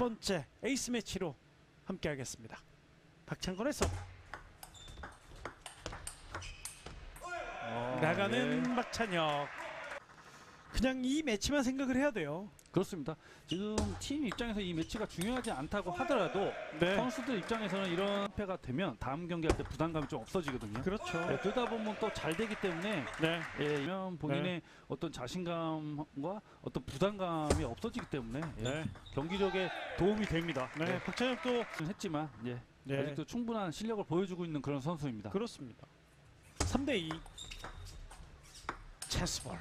번째 에이스 매치로 함께하겠습니다. 박창건의 서브 어, 나가는 네. 박찬혁. 그냥 이 매치만 생각을 해야 돼요. 그렇습니다. 지금 팀 입장에서 이 매치가 중요하지 않다고 하더라도 네, 선수들 입장에서는 이런 패가 되면 다음 경기할 때 부담감이 좀 없어지거든요. 그렇죠. 네, 그러다 보면 또 잘 되기 때문에 네, 예, 이런 본인의 어떤 자신감과 어떤 부담감이 없어지기 때문에 예, 네, 경기력에 도움이 됩니다. 네. 네. 박찬혁도 했지만 예, 네, 아직도 충분한 실력을 보여주고 있는 그런 선수입니다. 그렇습니다. 3대 2 찬스볼.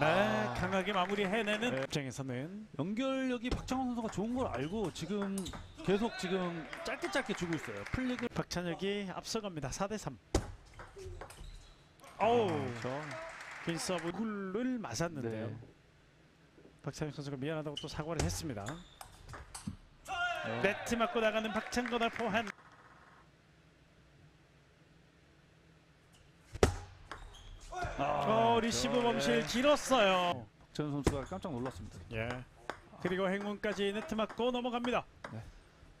네, 아. 강하게 마무리 해내는 네. 입장에서는 연결력이 박창원 선수가 좋은 걸 알고 지금 계속 지금 짧게 짧게 주고 있어요. 플릭을 박찬혁이 앞서갑니다. 4대 3. 어우. 긴 서브 굴을 맞았는데요. 네. 박찬혁 선수가 미안하다고 또 사과를 했습니다. 네. 네트 맞고 나가는 박창건의 포핸드. 아, 어, 리시브 그렇죠. 범실 예. 길었어요. 박창건 선수가 깜짝 놀랐습니다. 예. 그리고 행운까지 네트 맞고 넘어갑니다.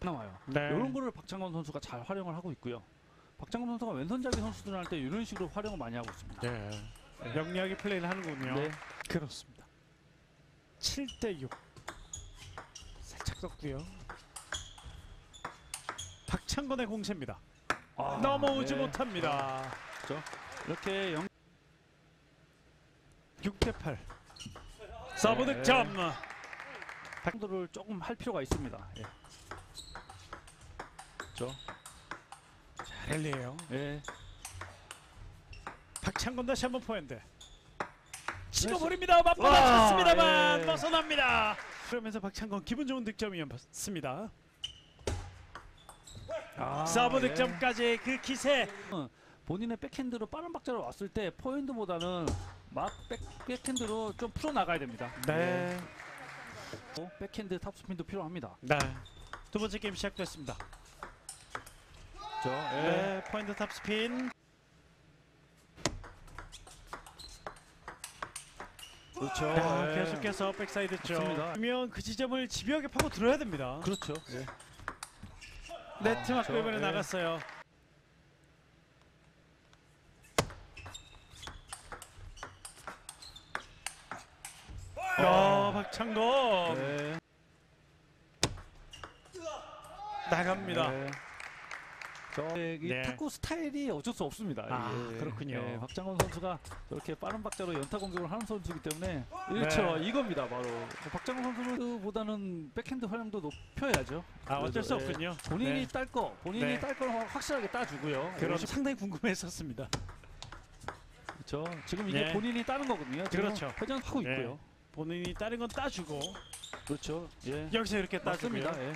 나와요. 네. 이런 거를 박창건 선수가 잘 활용을 하고 있고요. 박창건 선수가 왼손잡이 선수들 할때 이런 식으로 활용을 많이 하고 있습니다. 네. 영리하게 플레이를 하는군요. 네. 그렇습니다. 7대 6. 살짝 떴고요. 박창건의 공세입니다. 아, 넘어오지 네. 못합니다. 이렇게 영 6대 8. 서브 네. 득점. 박도를 조금 할 필요가 있습니다. 예. 그렇죠. 랠리에요. 예. 박창건 다시 한번 포핸드. 찍어버립니다. 맞고 와, 맞췄습니다만 예. 벗어납니다. 그러면서 박창건 기분 좋은 득점이었습니다. 아, 서브 예. 득점까지 그 기세. 본인의 백핸드로 빠른 박자로 왔을 때 포핸드보다는 막 백, 백핸드로 좀 풀어 나가야 됩니다. 네. 어, 백핸드 탑스핀도 필요합니다. 네. 두 번째 게임 시작됐습니다. 그렇죠. 네. 포핸드 탑스핀. 그렇죠. 야, 예. 계속해서 백사이드 쪽. 그러면 그 지점을 집요하게 파고 들어야 됩니다. 그렇죠. 예. 네트 맞고. 이번에 예. 나갔어요. 야, 박창건 네. 나갑니다. 네. 저, 이 네. 탁구 스타일이 어쩔 수 없습니다. 아, 예. 그렇군요. 예, 박장원 선수가 저렇게 빠른 박자로 연타 공격을 하는 선수이기 때문에 그렇죠. 이겁니다. 바로 박장원 선수보다는 백핸드 활용도 높여야죠. 아, 어쩔 수 예, 없군요. 본인이 네. 딸 거, 본인이 네. 딸걸 확실하게 따주고요. 그런 상당히 궁금했었습니다. 그렇죠. 지금 이게 네. 본인이 따는 거거든요. 지금 그렇죠. 회전하고 네. 있고요. 본인이 다른 건 따주고 그렇죠. 예. 여기서 이렇게 따주고요. 맞습니다. 예.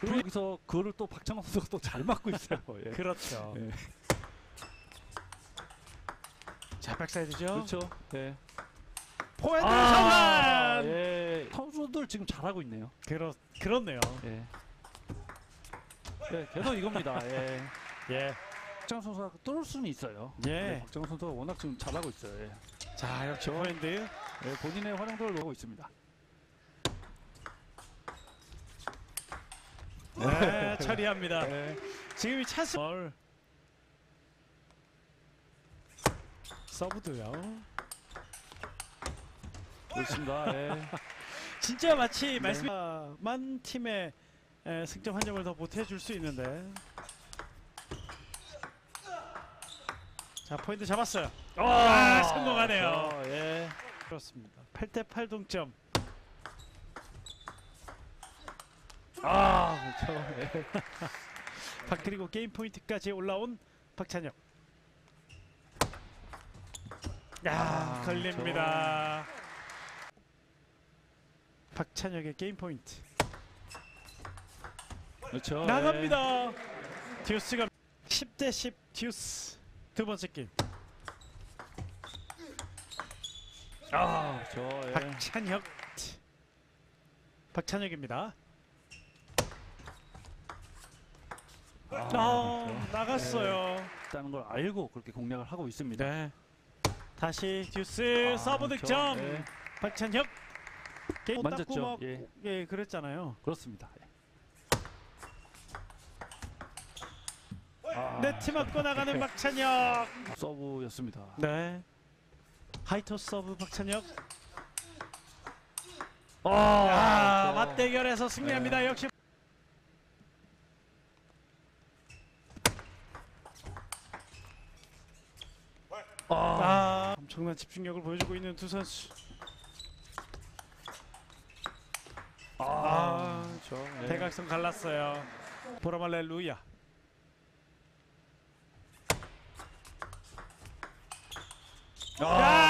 그리고 여기서 그거를 또 박창원 선수가 또 잘 맞고 있어요. 예. 그렇죠. 예. 자, 백사이드죠. 그렇죠. 예. 포핸드 아, 성환. 예. 선수들 지금 잘하고 있네요. 그렇 그렇네요. 예. 예, 계속 이겁니다. 예. 예. 박정훈 선수가 뚫을 수는 있어요. 예. 네, 박정훈 선수가 워낙 지금 잘하고 있어요. 예. 자, 역시 포핸드. 예, 본인의 활용도를 놓고 있습니다. 네, 처리합니다. 예. 지금 이 볼. 서브도요. 그렇습니다. 예. 진짜 마치 말씀만 팀의 에, 승점 한 점을 더 보태줄 수 있는데. 자 포인트 잡았어요. 아, 성공하네요. 그렇죠. 예. 그렇습니다. 8대 8 동점. 아, 그렇죠. 예. 박 그리고 게임 포인트까지 올라온 박찬혁. 야 아, 걸립니다. 박찬혁의 게임 포인트 그렇죠. 나갑니다. 듀스가 10대 10 듀스 두 번째 게임. 예. 아, 그렇죠. 예. 박찬혁 박찬혁입니다. 아, 아, 그렇죠. 나갔어요. 있다는 걸 알고 그렇게 공략을 하고 있습니다. 네. 다시 듀스 아, 서브 그렇죠. 득점. 네. 박찬혁 게임 만졌죠. 닦고 막, 예, 예, 그랬잖아요. 그렇습니다. 아, 네트 맞고 나가는 박찬혁. 서브였습니다. 네. high toss 서브 박찬혁. 아, 아, 맞대결에서 승리합니다. 네. 역시 아, 아, 엄청난 집중력을 보여주고 있는 두 선수. 아, 저 예. 대각선 갈랐어요. 보라말레 루이야. 아, 야,